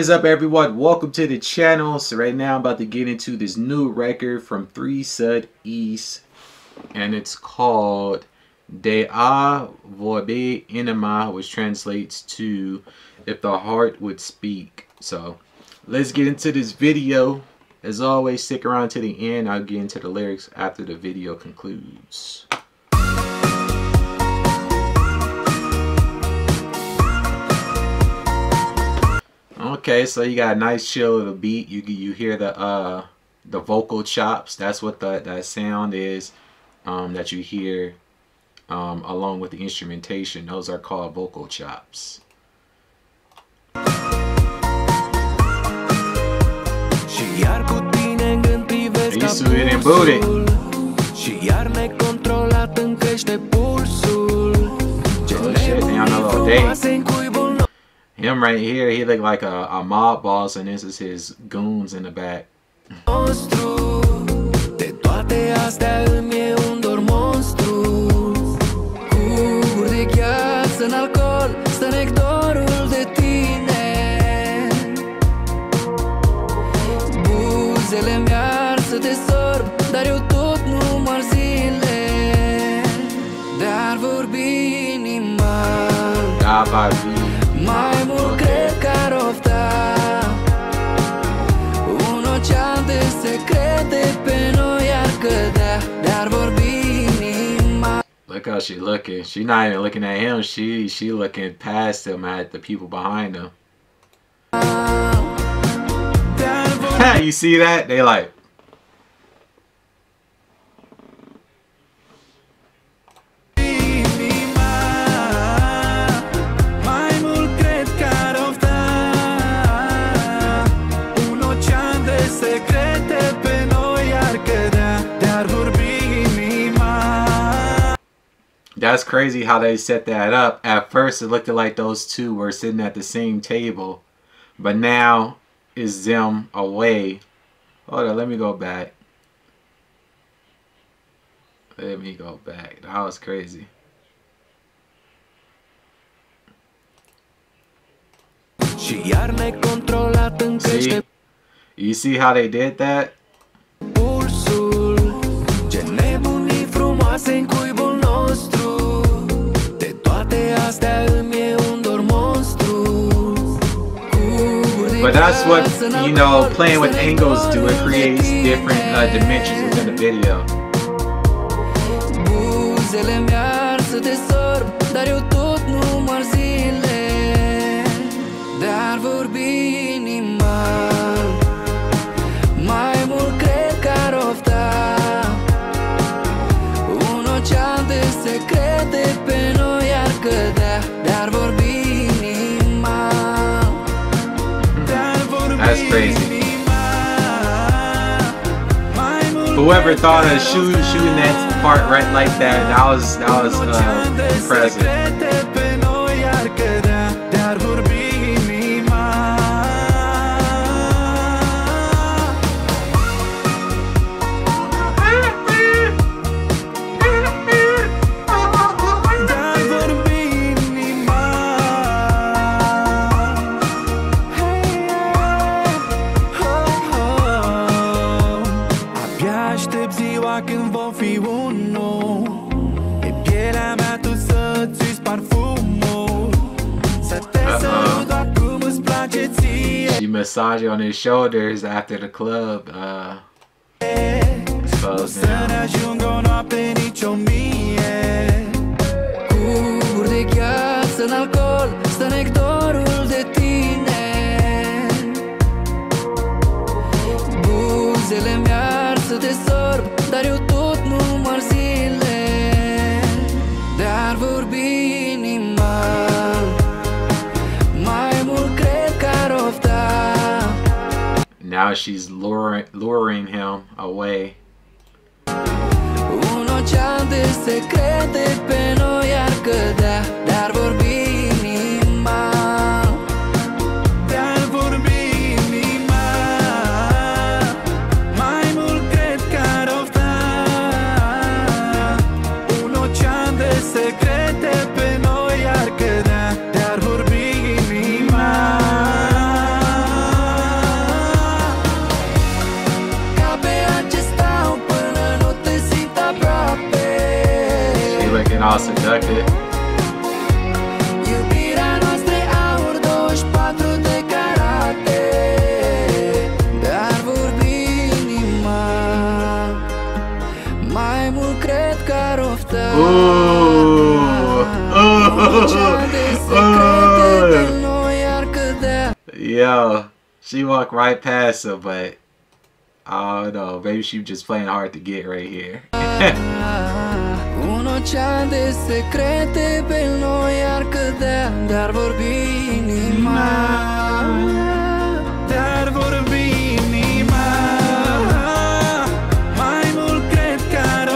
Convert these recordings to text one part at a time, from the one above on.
Is up everyone? Welcome to the channel. So right now I'm about to get into this new record from 3 Sud East and it's called De A Vorbe Enema which translates to If the Heart Would Speak. So let's get into this video. As always stick around to the end. I'll get into the lyrics after the video concludes. Okay, so you got a nice chill little beat. You you hear the uh the vocal chops. That's what the that sound is um, that you hear um, along with the instrumentation. Those are called vocal chops. Ești in booty. Și iar necontrolat îmi pulsul Oh shit, they on a little date. Him right here, he look like a, a mob boss, and this is his goons in the back. dar Look how she looking. She not even looking at him. She she looking past him at the people behind him. you see that? They like That's crazy how they set that up. At first, it looked like those two were sitting at the same table. But now, is them away. Hold on, let me go back. Let me go back. That was crazy. See? You see how they did that? But that's what, you know, playing with angles do. It creates different uh, dimensions within the video. Whoever thought of shooting shooting that part right like that, that was that was uh, impressive. Massage on his shoulders after the club uh, dar eu tot număr zile Now she's luring, luring him away. Un ocean de secrete noi Dar vorbi Okay. Yo, she walked right past her, but I don't know. Maybe she was just playing hard to get right here. Un de secrete pe noi ar cădea Dar vorbi inima Dar vorbi inima Mai mult cred că ar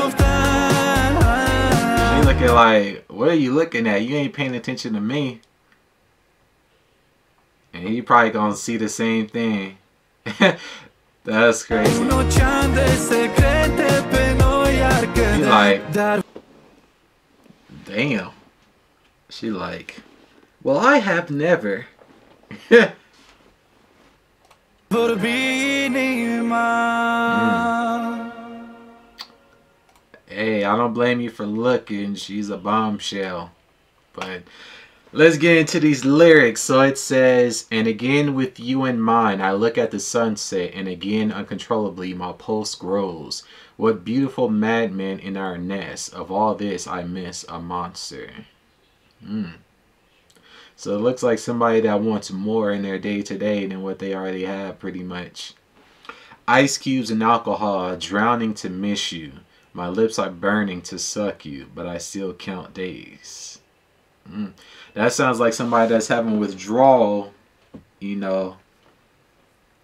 She looking like, what are you looking at? You ain't paying attention to me. And he probably gonna see the same thing. That's crazy. He like, damn. She like, well, I have never. mm. Hey, I don't blame you for looking. She's a bombshell. But Let's get into these lyrics. So it says, And again with you in mind, I look at the sunset, and again uncontrollably my pulse grows. What beautiful madmen in our nest. Of all this I miss a monster. Mm. So it looks like somebody that wants more in their day to day than what they already have, pretty much. Ice cubes and alcohol, drowning to miss you. My lips are burning to suck you, but I still count days. Mm. That sounds like somebody that's having withdrawal, you know,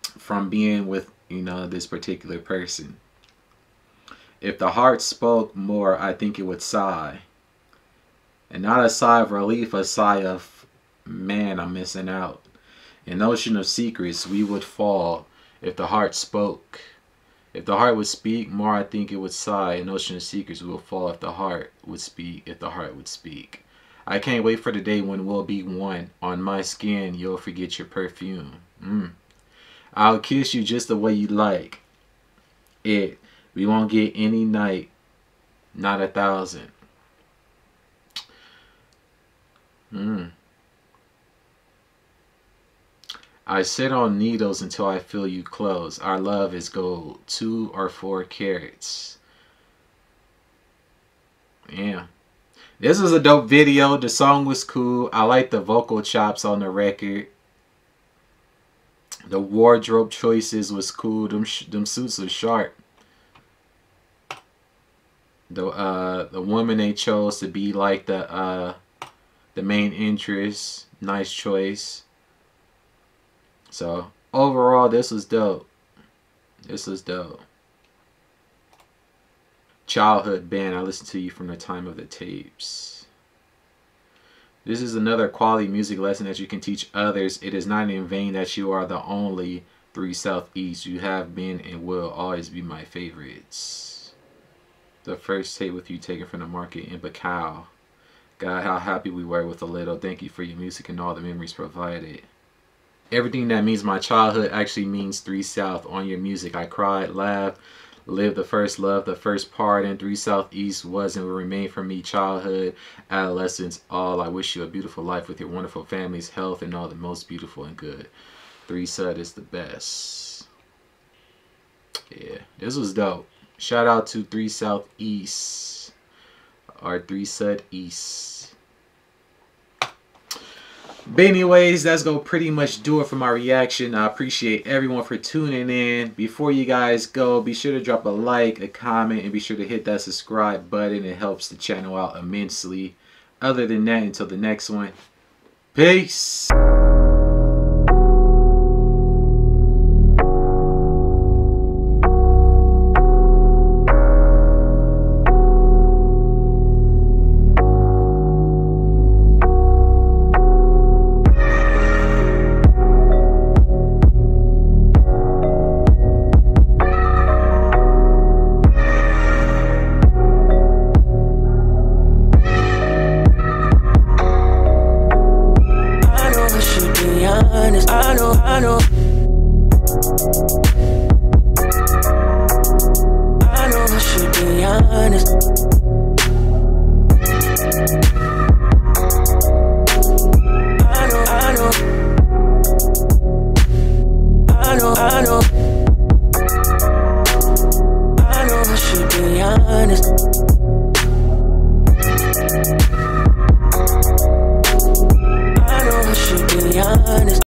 from being with, you know, this particular person. If the heart spoke more, I think it would sigh. And not a sigh of relief, a sigh of, man, I'm missing out. An ocean of secrets, we would fall if the heart spoke. If the heart would speak more, I think it would sigh. An ocean of secrets will fall if the heart would speak, if the heart would speak. I can't wait for the day when we'll be one. On my skin, you'll forget your perfume. Mm. I'll kiss you just the way you like it. We won't get any night, not a thousand. Mm. I sit on needles until I feel you close. Our love is gold, two or four carats. Yeah. This was a dope video. The song was cool. I like the vocal chops on the record. The wardrobe choices was cool. Them them suits are sharp. The uh the woman they chose to be like the uh the main interest. Nice choice. So overall this was dope. This was dope childhood band. I listened to you from the time of the tapes. This is another quality music lesson that you can teach others. It is not in vain that you are the only 3 Southeast. You have been and will always be my favorites. The first tape with you taken from the market in Bacau. God, how happy we were with a little. Thank you for your music and all the memories provided. Everything that means my childhood actually means 3 South on your music. I cried, laughed, Live the first love, the first part, and three southeast was and will remain for me childhood, adolescence, all. I wish you a beautiful life with your wonderful families, health, and all the most beautiful and good. Three Sud is the best. Yeah, this was dope. Shout out to Three Southeast or Three Sud East. But anyways, that's going to pretty much do it for my reaction. I appreciate everyone for tuning in. Before you guys go, be sure to drop a like, a comment, and be sure to hit that subscribe button. It helps the channel out immensely. Other than that, until the next one, peace.